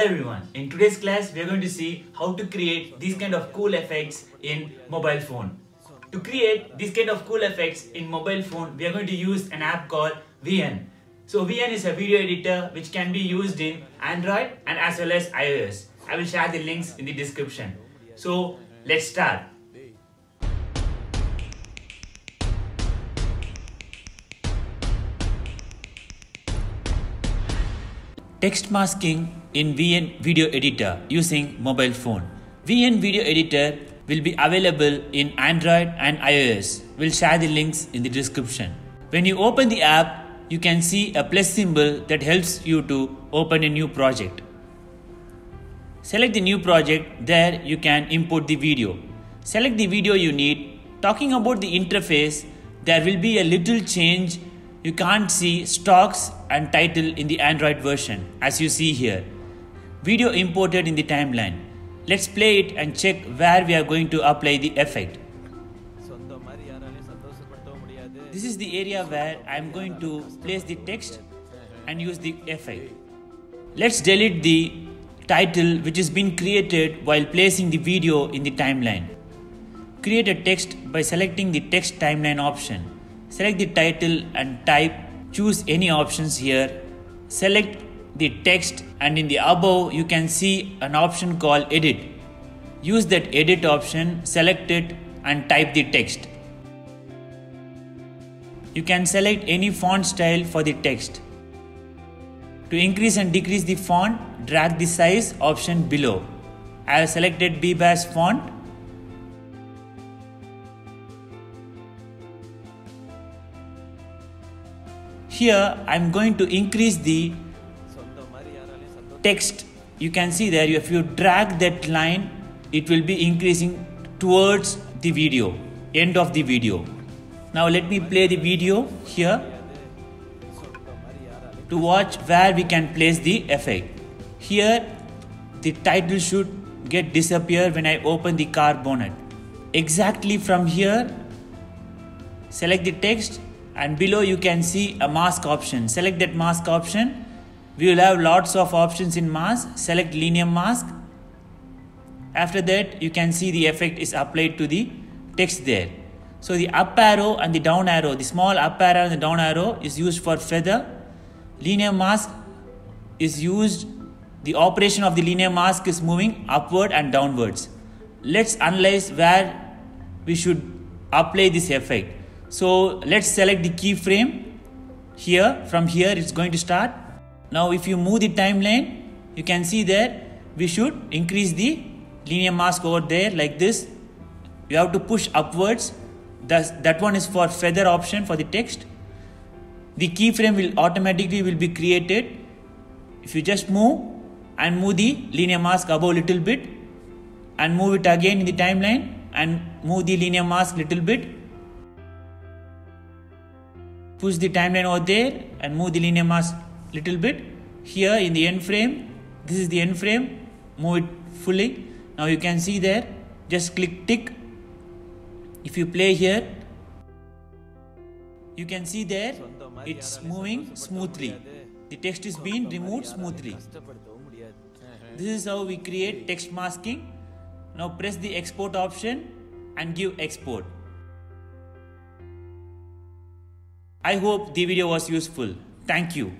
Hello everyone, in today's class we are going to see how to create these kind of cool effects in mobile phone. To create these kind of cool effects in mobile phone we are going to use an app called VN. So VN is a video editor which can be used in Android and as well as iOS. I will share the links in the description. So let's start. Text masking in VN Video Editor using mobile phone. VN Video Editor will be available in Android and iOS. We'll share the links in the description. When you open the app, you can see a plus symbol that helps you to open a new project. Select the new project, there you can import the video. Select the video you need. Talking about the interface, there will be a little change you can't see stocks and title in the Android version as you see here. Video imported in the timeline. Let's play it and check where we are going to apply the effect. This is the area where I am going to place the text and use the effect. Let's delete the title which has been created while placing the video in the timeline. Create a text by selecting the text timeline option. Select the title and type. Choose any options here. Select the text and in the above you can see an option called edit. Use that edit option, select it and type the text. You can select any font style for the text. To increase and decrease the font, drag the size option below. I have selected Bebas font Here I am going to increase the text. You can see there if you drag that line it will be increasing towards the video, end of the video. Now let me play the video here to watch where we can place the effect. Here the title should get disappear when I open the car bonnet. Exactly from here select the text and below you can see a mask option select that mask option we will have lots of options in mask. Select linear mask. After that you can see the effect is applied to the text there. So the up arrow and the down arrow the small up arrow and the down arrow is used for feather. Linear mask is used the operation of the linear mask is moving upward and downwards. Let's analyze where we should apply this effect. So let's select the keyframe. Here. From here it's going to start. Now if you move the timeline, you can see there we should increase the linear mask over there like this. You have to push upwards. Thus, that one is for feather option for the text. The keyframe will automatically will be created. If you just move and move the linear mask above a little bit and move it again in the timeline and move the linear mask little bit push the timeline over there and move the linear mask little bit. Here in the end frame this is the end frame. Move it fully. Now you can see there just click tick. If you play here you can see there it's moving smoothly. The text is being removed smoothly. This is how we create text masking. Now press the export option and give export. I hope the video was useful. Thank you.